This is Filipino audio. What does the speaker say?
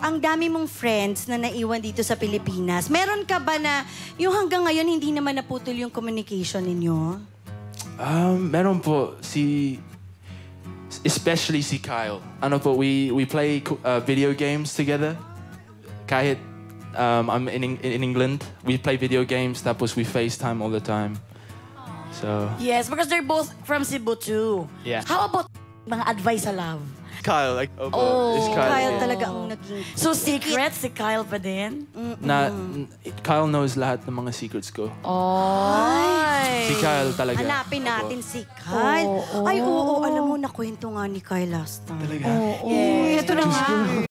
ang dami mong friends na naiwan dito sa Pilipinas. Meron ka ba na yung hanggang ngayon hindi naman naputol yung communication ninyo? Um, meron po si especially si Kyle. Ano po, we we play uh, video games together. Kahit um, I'm in, in England, we play video games tapos we FaceTime all the time. So, Yes, because they're both from Cebu too. Yeah. How about mga advice sa love? Kyle, like, Oh, is Kyle, Kyle yeah. talaga ang naging... So secret si Kyle pa din? na n- Kyle knows lahat ng mga secrets ko. Ay. Si Kyle talaga. Hanapin natin si Kyle. Oo. Ay, oo, alam mo, nakwento nga ni Kyle last time. Talaga? Yes, ito na nga.